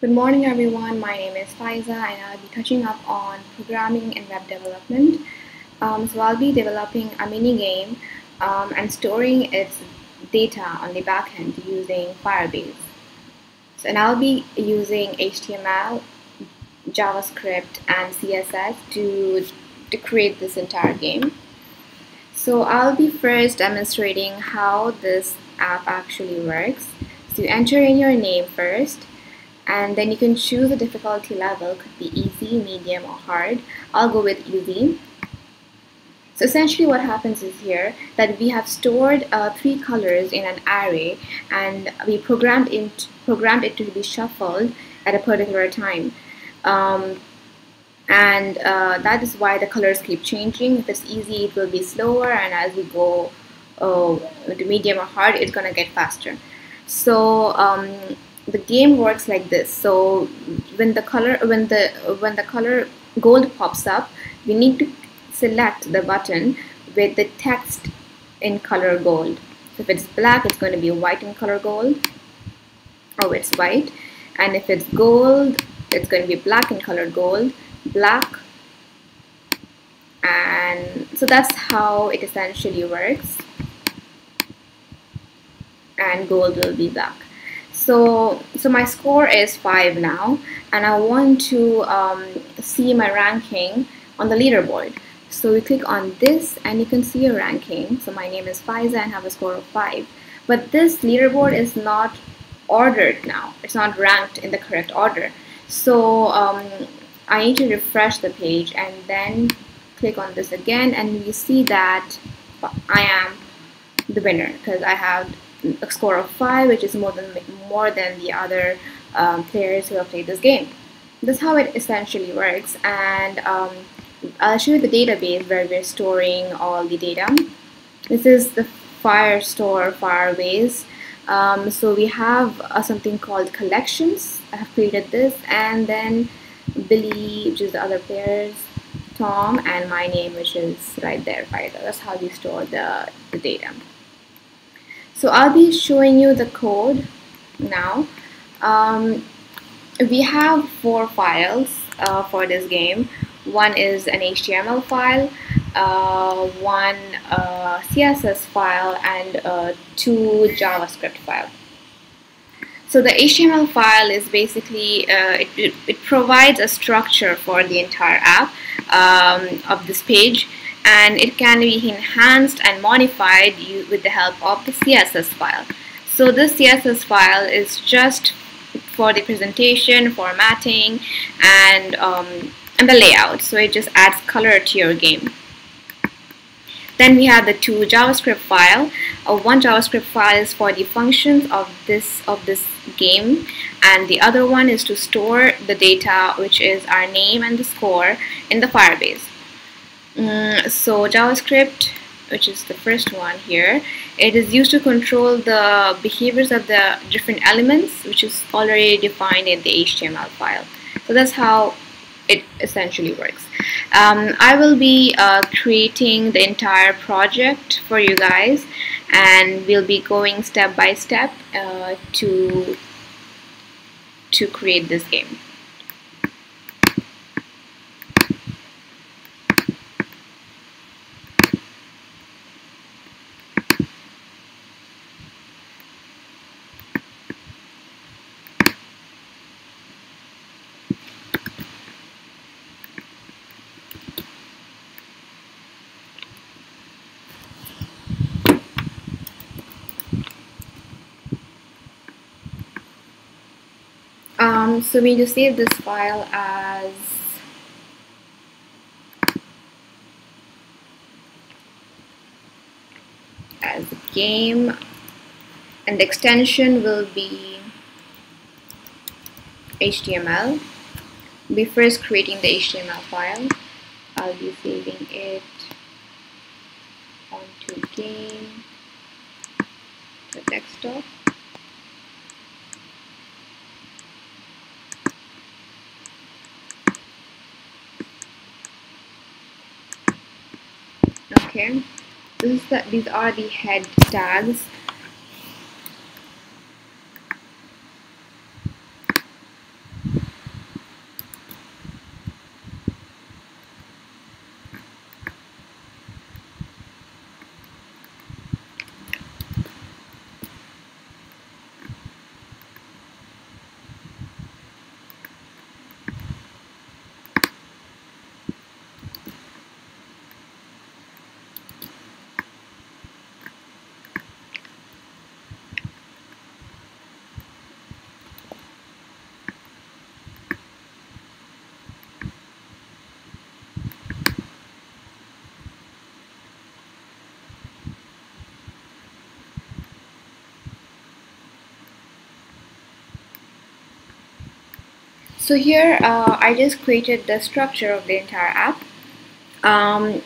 Good morning everyone, my name is Faiza and I'll be touching up on programming and web development. Um, so I'll be developing a mini game um, and storing its data on the backend using Firebase. So, and I'll be using HTML, JavaScript and CSS to, to create this entire game. So I'll be first demonstrating how this app actually works. So you enter in your name first and then you can choose a difficulty level. Could be easy medium or hard. I'll go with easy. So essentially what happens is here that we have stored uh, three colors in an array and we programmed it, programmed it to be shuffled at a particular time. Um, and uh, that is why the colors keep changing. If it's easy it will be slower and as we go uh, to medium or hard it's gonna get faster. So um, the game works like this. So when the color when the when the color gold pops up we need to select the button with the text in color gold. So if it's black it's going to be white in color gold. Oh it's white. And if it's gold it's going to be black in color gold. Black. And so that's how it essentially works. And gold will be black so so my score is 5 now and I want to um, see my ranking on the leaderboard. So we click on this and you can see your ranking. So my name is Faiza and have a score of 5 but this leaderboard is not ordered now. It's not ranked in the correct order. So um, I need to refresh the page and then click on this again and we see that I am the winner because I have a score of 5 which is more than more than the other um, players who have played this game. That's how it essentially works and um, I'll show you the database where we're storing all the data. This is the Firestore Firebase. Um, so we have uh, something called collections. I have created this and then Billy, which is the other players, Tom, and my name, which is right there, Fido. That's how we store the, the data. So I'll be showing you the code now. Um, we have four files uh, for this game. One is an HTML file, uh, one uh, CSS file, and uh, two JavaScript files. So the HTML file is basically, uh, it, it, it, provides a structure for the entire app um, of this page and it can be enhanced and modified with the help of the CSS file. So this CSS file is just for the presentation, formatting, and, um, and the layout. So it just adds color to your game. Then we have the two JavaScript file. Uh, one JavaScript file is for the functions of this of this game, and the other one is to store the data, which is our name and the score, in the Firebase. Mm, so JavaScript, which is the first one here, it is used to control the behaviors of the different elements, which is already defined in the HTML file. So that's how it essentially works. Um, I will be uh, creating the entire project for you guys and we'll be going step by step uh, to to create this game. So we just save this file as as game and the extension will be HTML. Be first creating the HTML file. I'll be saving it onto game, the desktop. Okay this is the, these are the head tags so here uh, I just created the structure of the entire app. Um,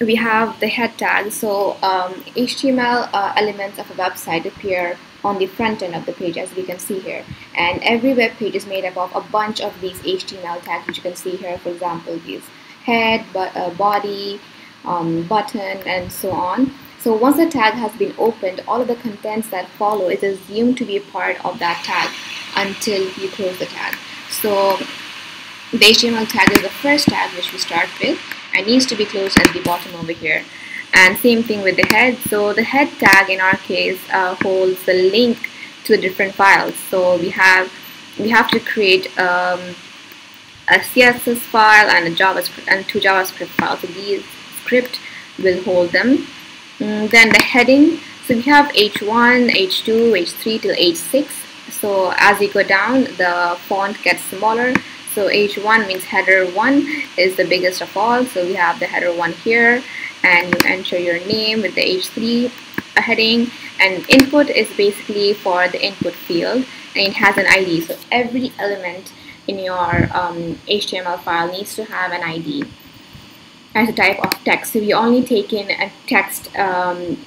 we have the head tag, so um, HTML uh, elements of a website appear on the front end of the page as we can see here. And every web page is made up of a bunch of these HTML tags which you can see here. For example these head, uh, body, um, button and so on. So once the tag has been opened all of the contents that follow is assumed to be a part of that tag until you close the tag so the HTML tag is the first tag which we start with and needs to be closed at the bottom over here. And same thing with the head. So the head tag in our case uh, holds the link to the different files. So we have we have to create um, a CSS file and a JavaScript and two JavaScript files. So these script will hold them. Mm, then the heading. So we have h1 h2 h3 till h6 so as you go down the font gets smaller. So h1 means header 1 is the biggest of all. So we have the header 1 here and you enter your name with the h3 heading. And input is basically for the input field. And it has an ID so every element in your um, HTML file needs to have an ID as a type of text. So we only take in a text um,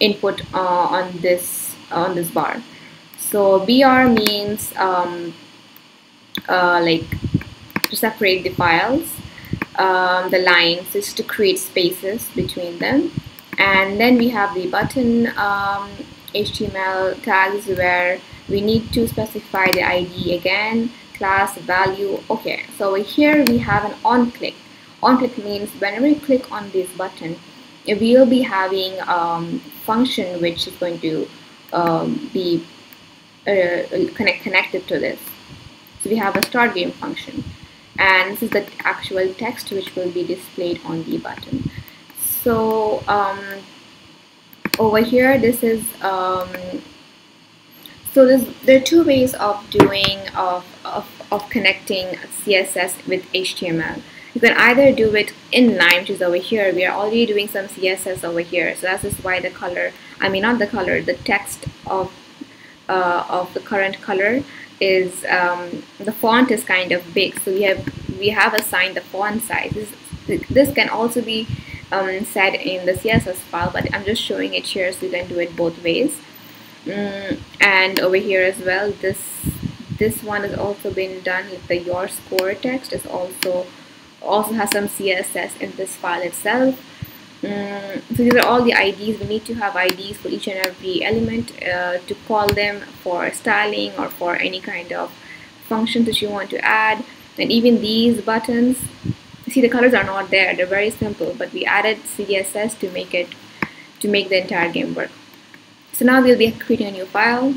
input uh, on this on this bar so BR means um, uh, like to separate the files um, the lines is to create spaces between them. And then we have the button um, HTML tags where we need to specify the ID again class value okay. So here we have an on click on click means whenever you click on this button we will be having um, function which is going to um, be connect, connected to this. So we have a start game function. And this is the actual text which will be displayed on the button. So um, over here this is um, so there are two ways of doing of, of, of connecting CSS with HTML you can either do it inline which is over here. We are already doing some CSS over here. So that's just why the color I mean not the color the text of uh, of the current color is um, the font is kind of big. So we have we have assigned the font size this, this can also be um, set in the CSS file but I'm just showing it here so you can do it both ways. Mm, and over here as well this this one has also been done with the your score text. Is also also has some CSS in this file itself Mm, so these are all the IDs. We need to have IDs for each and every element uh, to call them for styling or for any kind of functions that you want to add. And even these buttons, see the colors are not there. They're very simple, but we added CSS to make it to make the entire game work. So now we'll be creating a new file.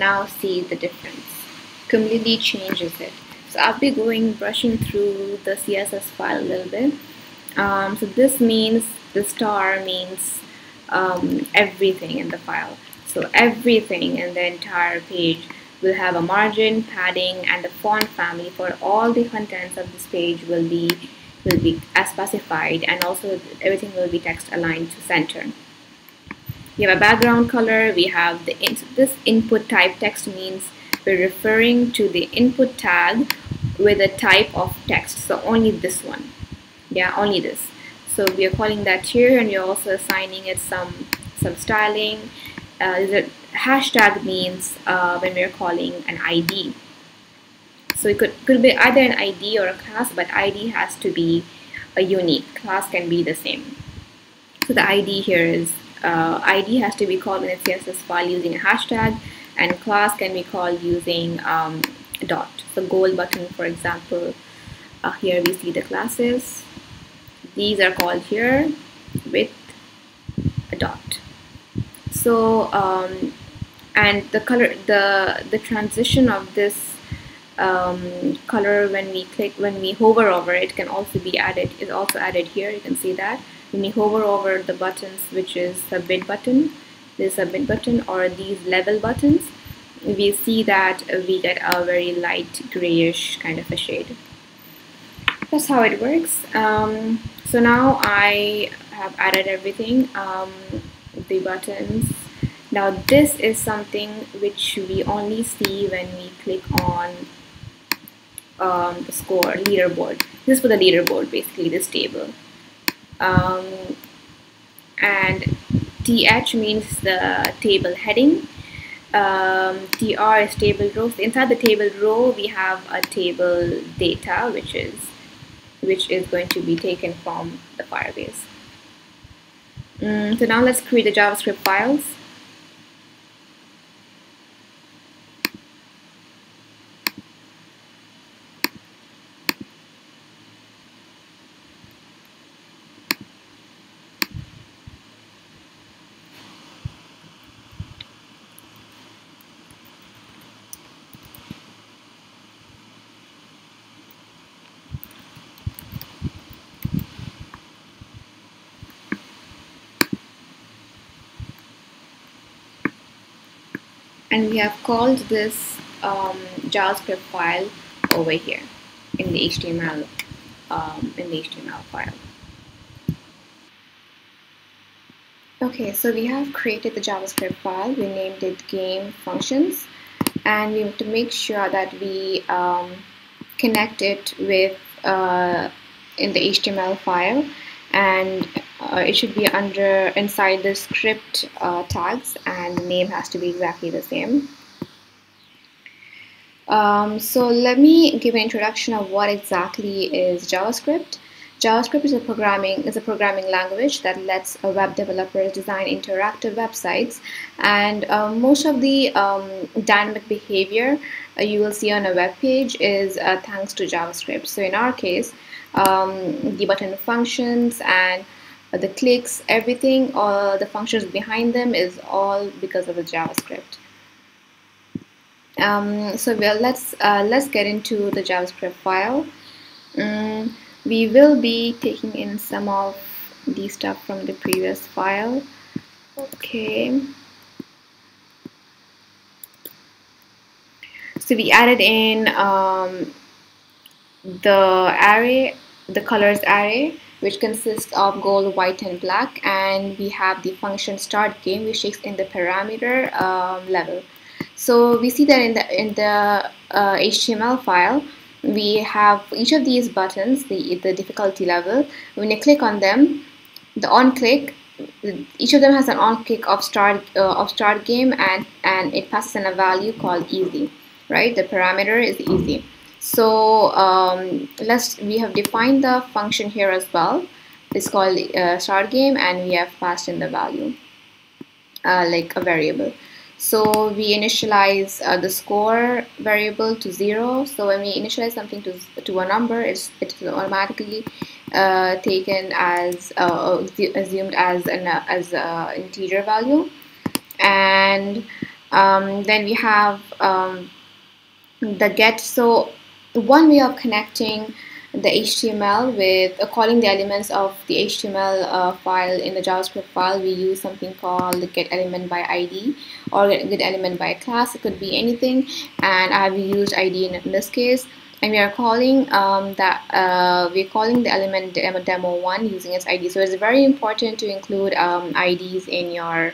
Now see the difference. Completely changes it. So I'll be going brushing through the CSS file a little bit. Um, so this means the star means um, everything in the file. So everything in the entire page will have a margin padding and the font family for all the contents of this page will be will be as specified and also everything will be text aligned to center we have a background color we have the this input type text means we're referring to the input tag with a type of text so only this one. Yeah only this. So we are calling that here and we're also assigning it some some styling. Uh, the hashtag means uh, when we're calling an ID so it could, could be either an ID or a class but ID has to be a unique. Class can be the same. So the ID here is uh, ID has to be called in a CSS file using a hashtag and class can be called using um, a dot. The goal button for example, uh, here we see the classes. These are called here with a dot. So um, and the color, the the transition of this um, color when we click when we hover over it can also be added is also added here you can see that when we hover over the buttons which is the submit button this submit button or these level buttons we see that we get a very light grayish kind of a shade. That's how it works. Um, so now I have added everything um, the buttons. Now this is something which we only see when we click on um, the score leaderboard. This is for the leaderboard basically this table um, and th means the table heading. Um, tr is table row. So inside the table row we have a table data which is which is going to be taken from the Firebase. Mm, so now let's create the JavaScript files and we have called this um, JavaScript file over here in the HTML um, in the HTML file. Okay, so we have created the JavaScript file. We named it game functions, and we have to make sure that we um, connect it with uh, in the HTML file and uh, it should be under inside the script uh, tags and the name has to be exactly the same. Um, so let me give an introduction of what exactly is JavaScript. JavaScript is a programming is a programming language that lets a web developers design interactive websites, and uh, most of the um, dynamic behavior uh, you will see on a web page is uh, thanks to JavaScript. So in our case, um, the button functions and the clicks, everything, all the functions behind them is all because of the JavaScript. Um, so well, let's uh, let's get into the JavaScript file. Um, we will be taking in some of the stuff from the previous file. Okay. So we added in um, the array, the colors array, which consists of gold, white, and black, and we have the function start game, which takes in the parameter um, level. So we see that in the in the uh, HTML file, we have each of these buttons, the the difficulty level. When you click on them, the on click, each of them has an on click of start uh, of start game, and and it passes in a value called easy, right? The parameter is easy. So um, let's we have defined the function here as well. It's called uh, start game and we have passed in the value uh, like a variable. So we initialize uh, the score variable to zero. So when we initialize something to, to a number, it's, it's automatically uh, taken as uh, assumed as an as an integer value. And um, then we have um, the get. So one way of connecting the HTML with uh, calling the elements of the HTML uh, file in the JavaScript file, we use something called get element by ID or get element by class. It could be anything, and I have used ID in, in this case. And we are calling um, that uh, we're calling the element demo, demo one using its ID. So it's very important to include um, IDs in your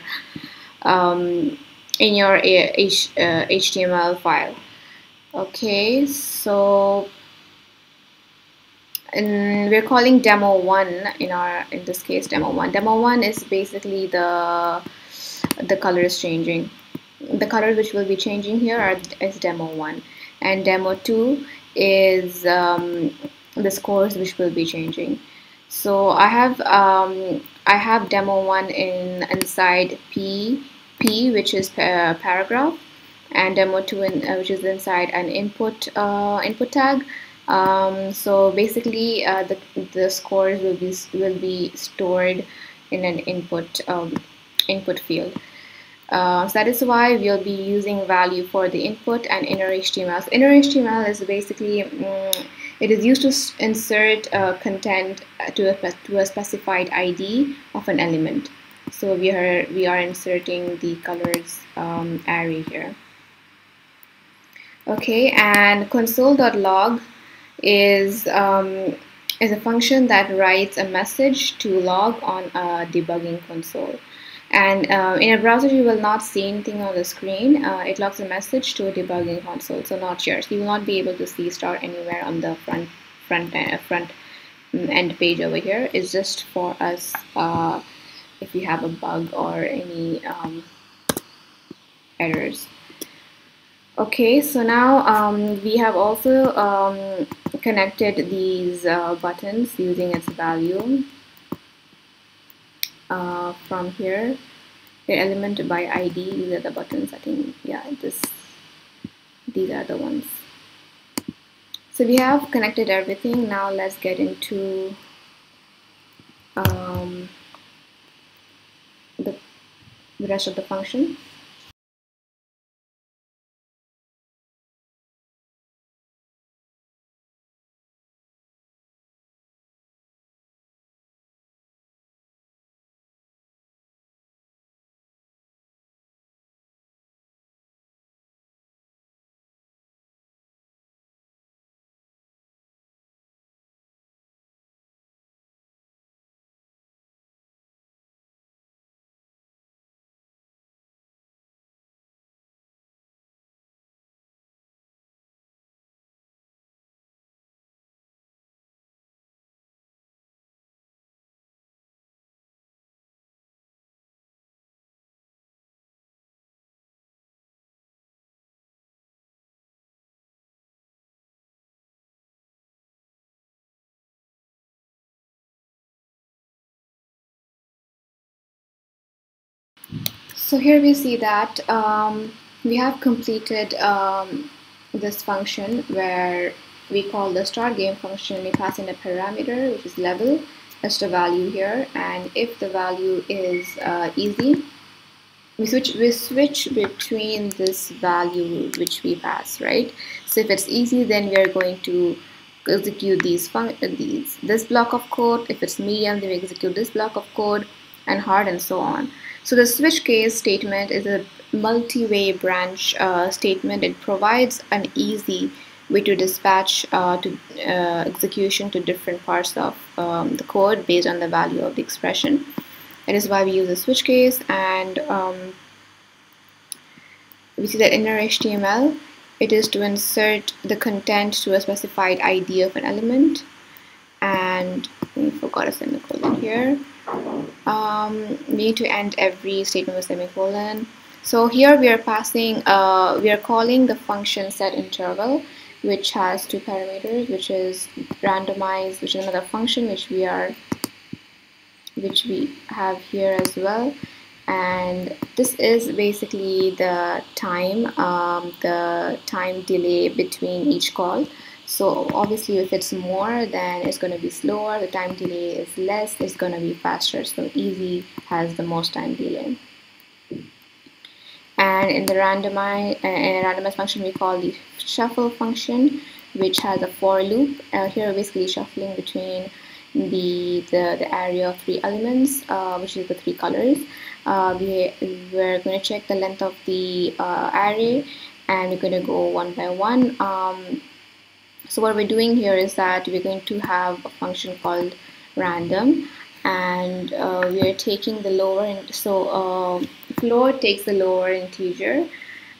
um, in your H, uh, HTML file okay so and we're calling demo one in our in this case demo one. Demo one is basically the the color is changing. The colors which will be changing here are is demo one. And demo two is um, the scores which will be changing. So I have um, I have demo one in inside P P which is paragraph and demo2 in, uh, which is inside an input uh, input tag um, so basically uh, the, the scores will be will be stored in an input um, input field Uh, so that is why we'll be using value for the input and inner HTML. So inner HTML is basically um, it is used to insert uh, content to a, to a specified ID of an element. So we are we are inserting the colors um, array here. Okay, and console.log is um, is a function that writes a message to log on a debugging console. And uh, in a browser, you will not see anything on the screen. Uh, it logs a message to a debugging console, so not yours. You will not be able to see star anywhere on the front front uh, front mm, end page over here. It's just for us uh, if we have a bug or any um, errors. Okay, so now um, we have also um, connected these uh, buttons using its value uh, from here. They're element by ID. These are the buttons. I think yeah, this these are the ones. So we have connected everything. Now let's get into um, the, the rest of the function. So here we see that um, we have completed um, this function where we call the start game function. We pass in a parameter which is level as the value here. And if the value is uh, easy we switch we switch between this value which we pass right? So if it's easy then we are going to execute these these this block of code. If it's medium then we execute this block of code and hard and so on so the switch case statement is a multi-way branch uh, statement. It provides an easy way to dispatch uh, to uh, execution to different parts of um, the code based on the value of the expression. That is why we use a switch case and um, we see that inner HTML it is to insert the content to a specified ID of an element and we forgot a semicolon here um, we need to end every statement with semicolon. So here we are passing, uh, we are calling the function set interval, which has two parameters, which is randomize, which is another function which we are, which we have here as well. And this is basically the time, um, the time delay between each call. So obviously if it's more then it's going to be slower, the time delay is less, it's going to be faster. So easy has the most time delay. And in the randomize, uh, in a randomized function we call the shuffle function which has a for loop. Uh, here basically shuffling between the, the, the array of three elements uh, which is the three colors. Uh, we, we're going to check the length of the uh, array and we're going to go one by one. Um, so what we're doing here is that we're going to have a function called random and uh, we are taking the lower so uh, floor takes the lower integer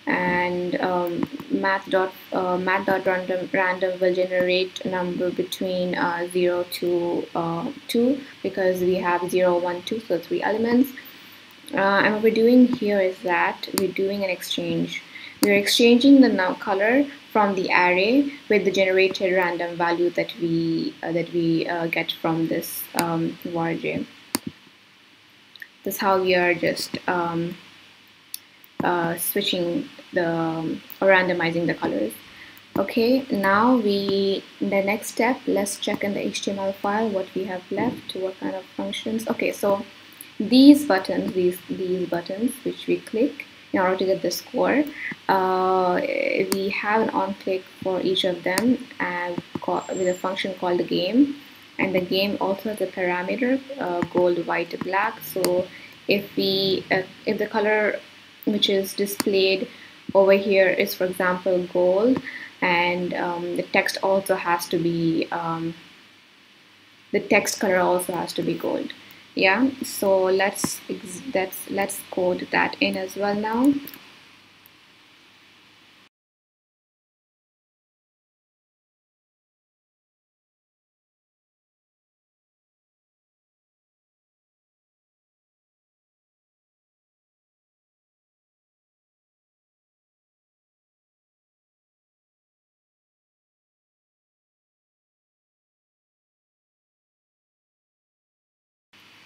and um, math dot uh, math dot random random will generate a number between uh, 0 to uh, 2 because we have 0 1 2 so three elements. Uh, and what we're doing here is that we're doing an exchange we're exchanging the now color from the array with the generated random value that we uh, that we uh, get from this um, varj. This is how we are just um, uh, switching the um, or randomizing the colors. Okay, now we the next step. Let's check in the HTML file what we have left, what kind of functions. Okay, so these buttons, these these buttons, which we click in order to get the score, uh, we have an on click for each of them and with a function called the game. And the game also has a parameter uh, gold, white, black. So if we uh, if the color which is displayed over here is for example gold and um, the text also has to be um, the text color also has to be gold yeah so let's let's let's code that in as well now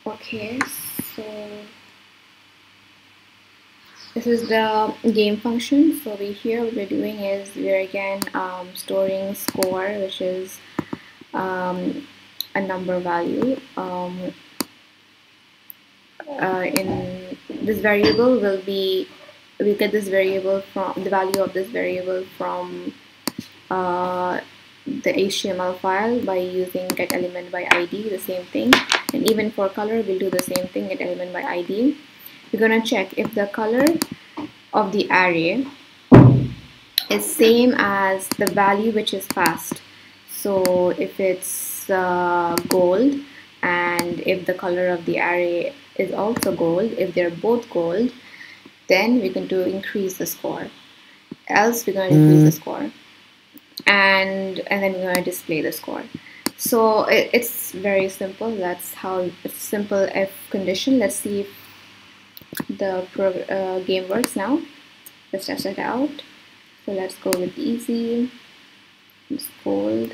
okay so this is the game function. So we here what we're doing is we're again um, storing score which is um, a number value um, uh, in this variable will be we get this variable from the value of this variable from uh, the HTML file by using get element by ID the same thing. And even for color we'll do the same thing get element by ID we're gonna check if the color of the array is same as the value which is passed. So if it's uh, gold and if the color of the array is also gold if they're both gold then we're going to increase the score. Else we're going to increase the score and and then we're going to display the score. So it, it's very simple. That's how it's simple if condition. Let's see if the pro, uh, game works now. Let's test it out. So let's go with easy. It's cold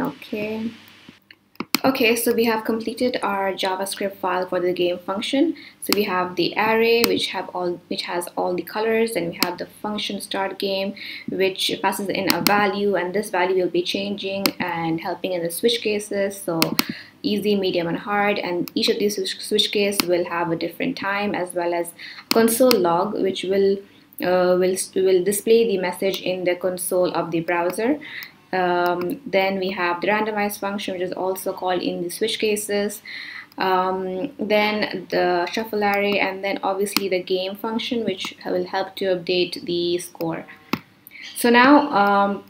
okay Okay, so we have completed our JavaScript file for the game function. So we have the array which have all which has all the colors, and we have the function start game which passes in a value, and this value will be changing and helping in the switch cases. So easy, medium, and hard, and each of these switch cases will have a different time as well as console log which will uh, will will display the message in the console of the browser um, then we have the randomize function, which is also called in the switch cases. Um, then the shuffle array, and then obviously the game function, which will help to update the score. So now um,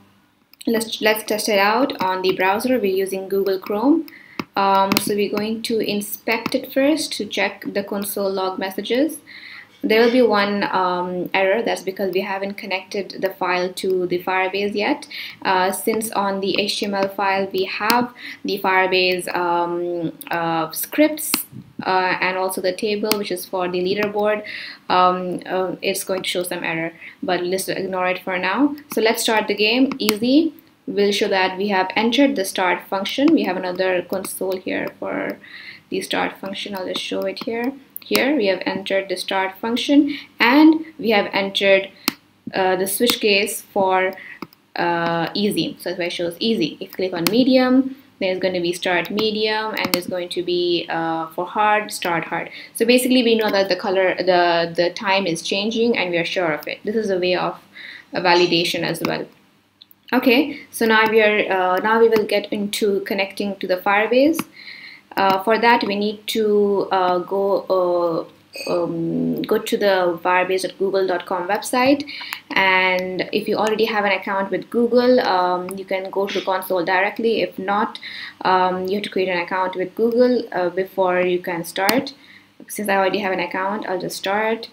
let's let's test it out on the browser. We're using Google Chrome. Um, so we're going to inspect it first to check the console log messages there will be one um, error that's because we haven't connected the file to the Firebase yet. Uh, since on the HTML file we have the Firebase um, uh, scripts uh, and also the table which is for the leaderboard um, uh, it's going to show some error. But let's ignore it for now. So let's start the game. Easy. Will show that we have entered the start function. We have another console here for the start function. I'll just show it here here. We have entered the start function and we have entered uh, the switch case for uh, easy. So that's why it shows easy if click on medium there's going to be start medium and there's going to be uh, for hard start hard. So basically we know that the color the the time is changing and we are sure of it. This is a way of a validation as well. Okay so now we are uh, now we will get into connecting to the firebase uh, for that, we need to uh, go uh, um, go to the firebase.google.com website. And if you already have an account with Google um, you can go to the console directly. If not um, you have to create an account with Google uh, before you can start. Since I already have an account I'll just start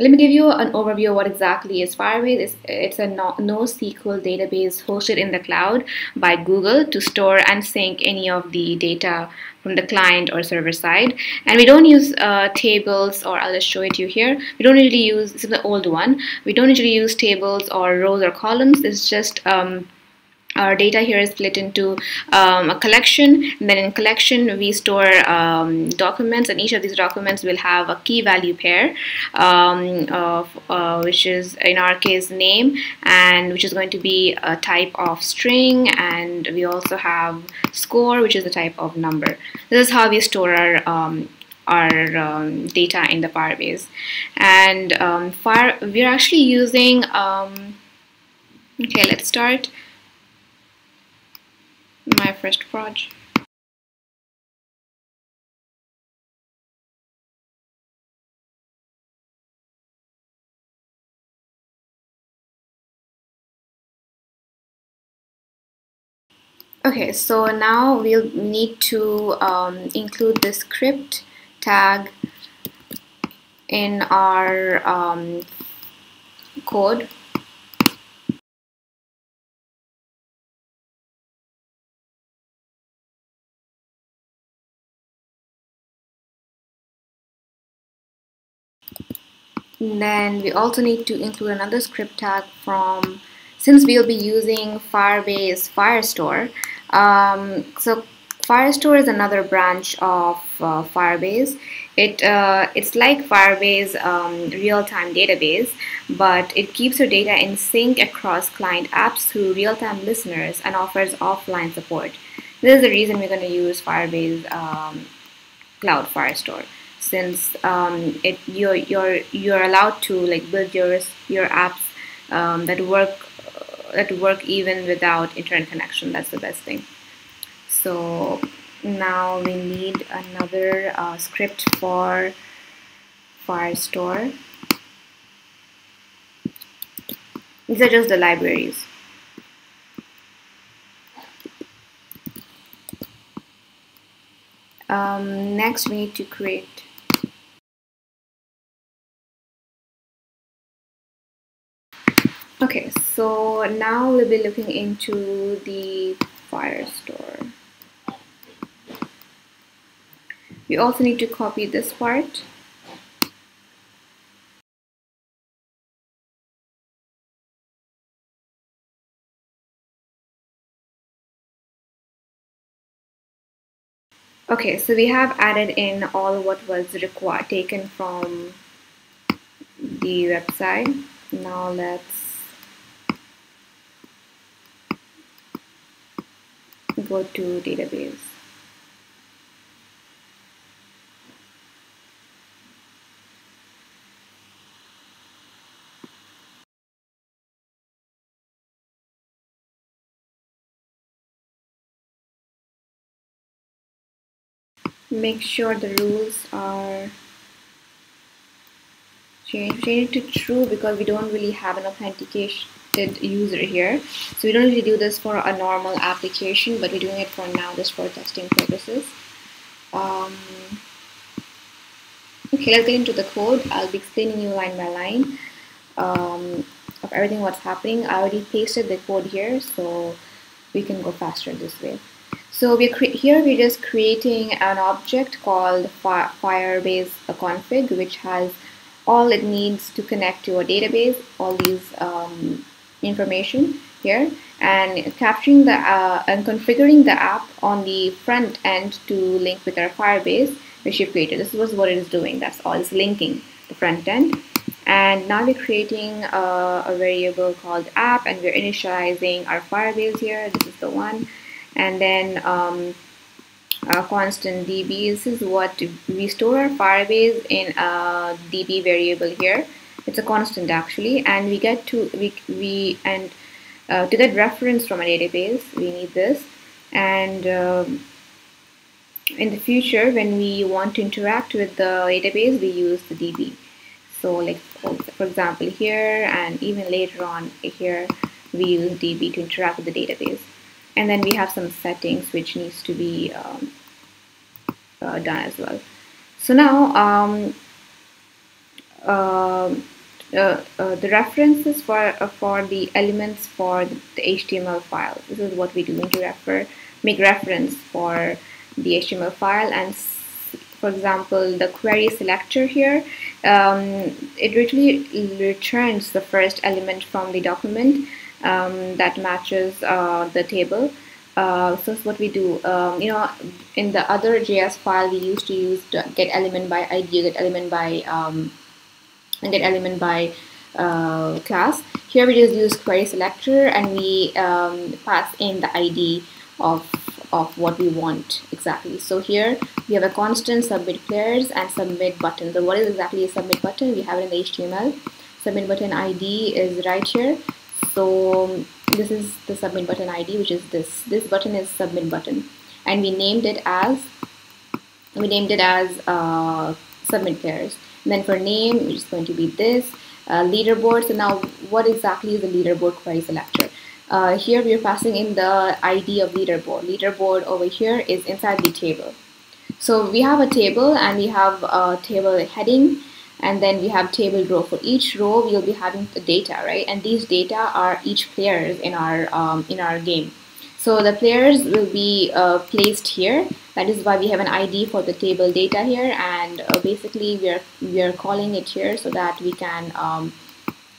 let me give you an overview of what exactly is Firebase. It's, it's a no NoSQL database hosted in the cloud by Google to store and sync any of the data from the client or server side. And we don't use uh, tables, or I'll just show it to you here. We don't usually use, this is the old one, we don't usually use tables or rows or columns. It's just um, our data here is split into um, a collection. And then in collection we store um, documents and each of these documents will have a key value pair um, of, uh, which is in our case name and which is going to be a type of string. And we also have score which is a type of number. This is how we store our um, our um, data in the Firebase. And um, we're actually using okay let's start my first project. Okay, so now we'll need to um, include the script tag in our um, code then we also need to include another script tag from since we'll be using Firebase Firestore um, so Firestore is another branch of uh, Firebase. It uh, it's like Firebase um, real-time database but it keeps your data in sync across client apps through real-time listeners and offers offline support. This is the reason we're going to use Firebase um, Cloud Firestore since um, it you're you're you're allowed to like build your your apps um, that work that work even without internet connection. That's the best thing. So now we need another uh, script for Firestore. These are just the libraries. Um, next we need to create Okay, so now we'll be looking into the Firestore. We also need to copy this part. Okay, so we have added in all what was required taken from the website. Now let's go to database. Make sure the rules are changed, change it to true because we don't really have an authentication user here. So we don't to do this for a normal application, but we're doing it for now just for testing purposes. Um, okay, let's get into the code. I'll be explaining you line by line um, of everything what's happening. I already pasted the code here, so we can go faster this way. So we're here we're just creating an object called Firebase config, which has all it needs to connect to a database, all these um, information here and capturing the uh, and configuring the app on the front end to link with our Firebase which we created. This was what it is doing. That's all. It's linking the front end. And now we're creating a, a variable called app and we're initializing our Firebase here. This is the one. And then um, a constant db. This is what we store our Firebase in a db variable here it's a constant actually. And we get to we, we and uh, to get reference from a database we need this. And um, in the future when we want to interact with the database we use the DB so like for example here and even later on here we use DB to interact with the database. And then we have some settings which needs to be um, uh, done as well. So now um, uh, uh, uh, the references for uh, for the elements for the, HTML file. This is what we do to refer make reference for the HTML file and for example the query selector here um, it literally returns the first element from the document um, that matches uh, the table. Uh, so what we do. Um, you know, in the other JS file, we used to use get element by ID, get element by um, get element by uh, class. Here we just use query selector and we um, pass in the ID of of what we want exactly. So here we have a constant submit players and submit button. So what is exactly a submit button? We have it in the HTML. Submit button ID is right here. So this is the submit button ID, which is this. This button is submit button, and we named it as we named it as uh, submit players. Then for name, it's going to be this uh, leaderboard. So now, what exactly is the leaderboard query selector? Uh, here we are passing in the ID of leaderboard. Leaderboard over here is inside the table. So we have a table and we have a table heading and then we have table row. For each row, we'll be having the data, right? And these data are each players in our um, in our game. So the players will be uh, placed here. That is why we have an ID for the table data here, and uh, basically we are we are calling it here so that we can um,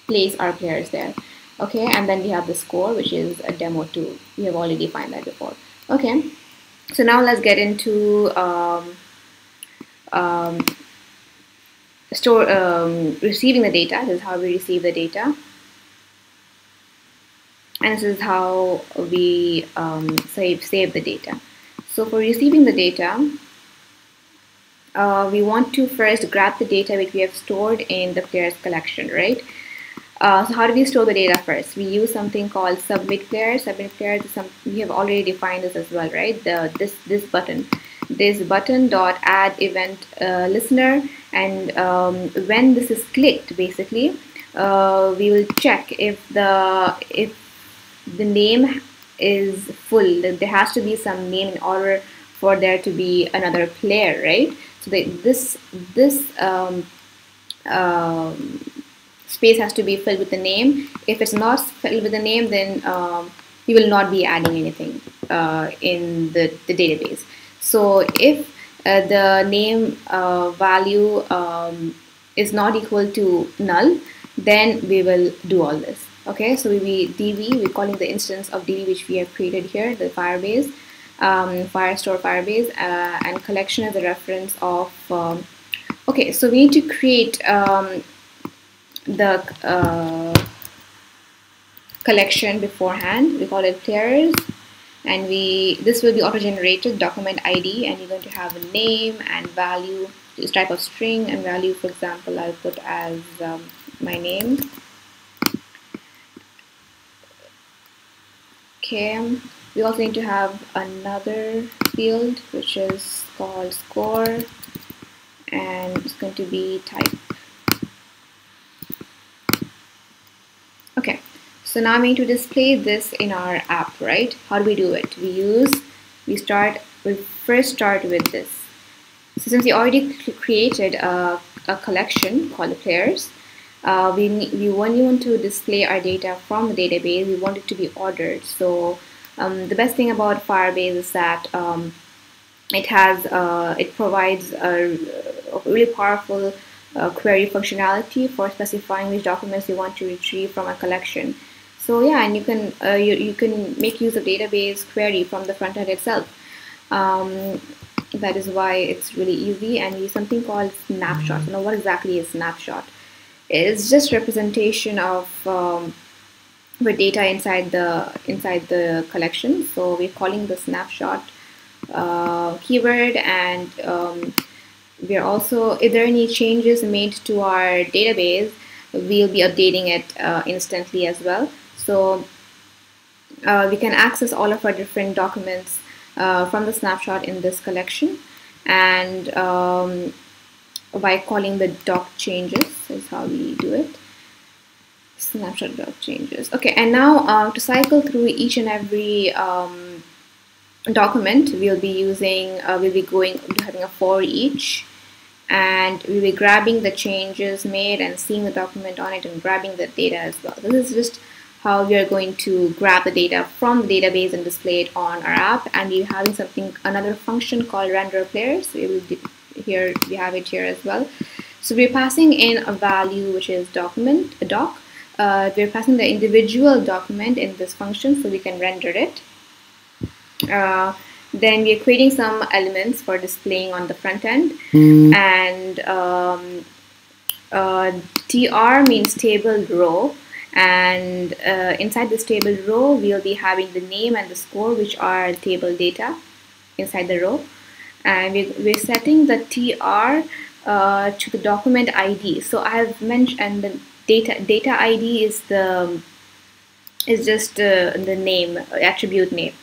place our players there. Okay and then we have the score which is a demo 2 we have already defined that before. Okay so now let's get into um, um, store um, receiving the data. This is how we receive the data and this is how we um, save save the data so for receiving the data uh, we want to first grab the data which we have stored in the players collection right uh, so how do we store the data first? We use something called submit player. Submit player some we have already defined this as well, right? The this this button, this button dot add event uh, listener, and um, when this is clicked, basically, uh, we will check if the if the name is full. There has to be some name in order for there to be another player, right? So the, this this um, um, space has to be filled with the name. If it's not filled with the name, then um, you will not be adding anything uh, in the, the database. So if uh, the name uh, value um, is not equal to null, then we will do all this. Okay, so we db, we're calling the instance of db which we have created here, the Firebase, um, Firestore Firebase, uh, and collection is a reference of. Um, okay, so we need to create um, the uh, collection beforehand. We call it players and we this will be auto-generated document ID and you're going to have a name and value this type of string and value for example I'll put as um, my name okay we also need to have another field which is called score and it's going to be type Okay, so now I'm going to display this in our app, right? How do we do it? We use, we start, we first start with this. So since we already created a, a collection called the players, uh, we, we only want to display our data from the database. We want it to be ordered. So um, the best thing about Firebase is that um, it has, uh, it provides a, a really powerful uh, query functionality for specifying which documents you want to retrieve from a collection. So yeah, and you can uh, you, you can make use of database query from the front end itself. Um, that is why it's really easy and use something called snapshot. You know what exactly is snapshot? It's just representation of um, the data inside the inside the collection. So we're calling the snapshot uh, keyword and um, we are also, if there are any changes made to our database, we'll be updating it uh, instantly as well. So uh, we can access all of our different documents uh, from the snapshot in this collection. And um, by calling the doc changes is how we do it. Snapshot doc changes. Okay, and now uh, to cycle through each and every um, document we'll be using uh, we'll be going having a for each and we'll be grabbing the changes made and seeing the document on it and grabbing the data as well this is just how we are going to grab the data from the database and display it on our app and we're having something another function called render players so we will here we have it here as well. So we're passing in a value which is document a doc. Uh, we're passing the individual document in this function so we can render it. Uh, then we're creating some elements for displaying on the front end. Mm. and um, uh, tr means table row. And uh, inside this table row we'll be having the name and the score which are table data inside the row and we're, setting the tr uh, to the document id so i have mentioned and the data data id is the is just uh, the name attribute name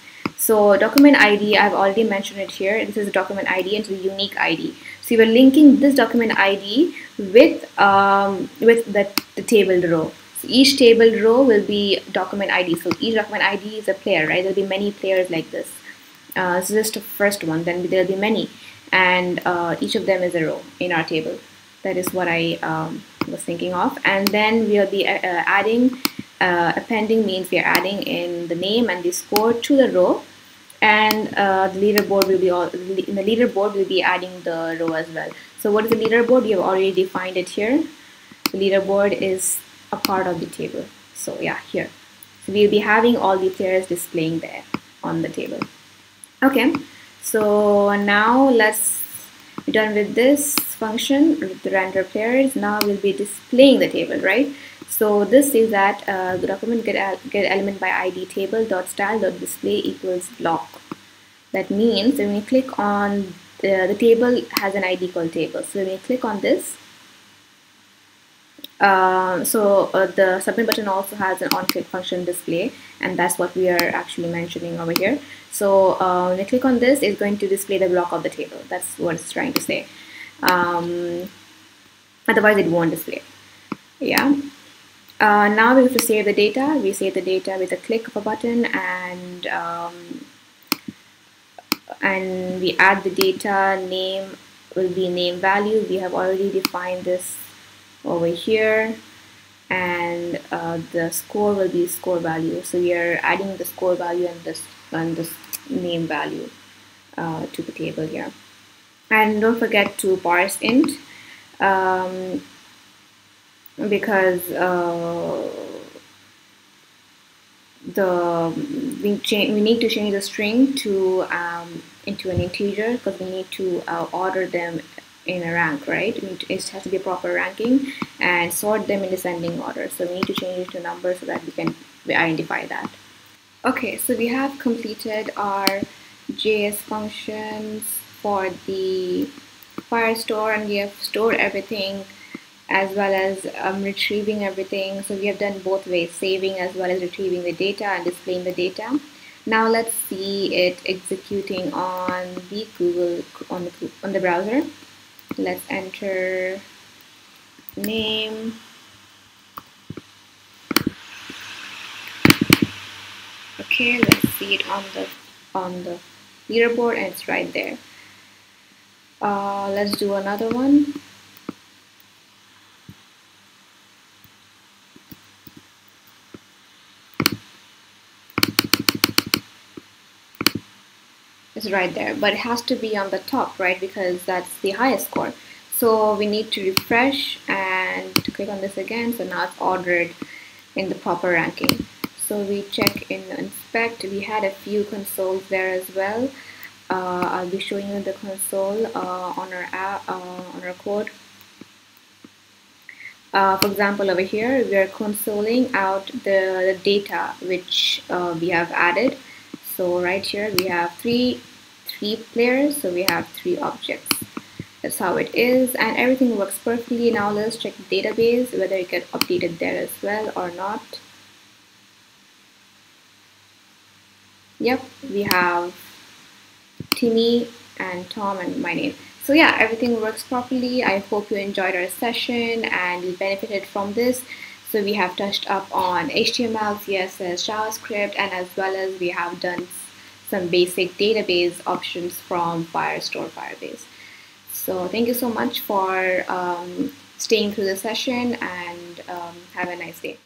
so document ID, I've already mentioned it here. This is a document ID and a unique ID. So we're linking this document ID with um, with the, the table row. So each table row will be document ID. So each document ID is a player, right? There'll be many players like this. Uh, this is just the first one. Then there'll be many, and uh, each of them is a row in our table. That is what I um, was thinking of. And then we'll be uh, uh adding. Uh, appending means we are adding in the name and the score to the row and uh, the leaderboard will be all in the leaderboard will be adding the row as well so what is the leaderboard we have already defined it here the leaderboard is a part of the table so yeah here so we'll be having all the players displaying there on the table okay so now let's be done with this function with the render players now we'll be displaying the table right so this is that uh, the document get, get element by id table dot style dot display equals block. That means when we click on the, the table has an id called table. So when we click on this, uh, so uh, the submit button also has an on-click function display and that's what we are actually mentioning over here. So uh, when we click on this, it's going to display the block of the table. That's what it's trying to say. Um, otherwise, it won't display. Yeah. Uh, now we have to save the data. We save the data with a click of a button and um, and we add the data name will be name value. We have already defined this over here and uh, the score will be score value. So we are adding the score value and this and this name value uh, to the table here. And don't forget to parse int. Um, because uh, the we we need to change the string to um, into an integer because we need to uh, order them in a rank right it has to be a proper ranking and sort them in descending order so we need to change it to number so that we can identify that okay so we have completed our JS functions for the Firestore and we have stored everything as well as um, retrieving everything. So we have done both ways, saving as well as retrieving the data and displaying the data. Now let's see it executing on the Google on the on the browser. Let's enter name. Okay, let's see it on the on the leaderboard and it's right there. Uh, let's do another one. Is right there but it has to be on the top right because that's the highest score. So we need to refresh and click on this again so now it's ordered in the proper ranking. So we check in inspect. We had a few consoles there as well. Uh, I'll be showing you the console uh, on our app, uh, on our code. Uh, for example over here we are consoling out the, the data which uh, we have added. So right here we have three three players so we have three objects. That's how it is and everything works perfectly. Now let's check the database whether it get updated there as well or not. Yep we have Timmy and Tom and my name. So yeah everything works properly. I hope you enjoyed our session and you benefited from this. So we have touched up on HTML, CSS, JavaScript, and as well as we have done some basic database options from Firestore Firebase. So thank you so much for um, staying through the session and um, have a nice day.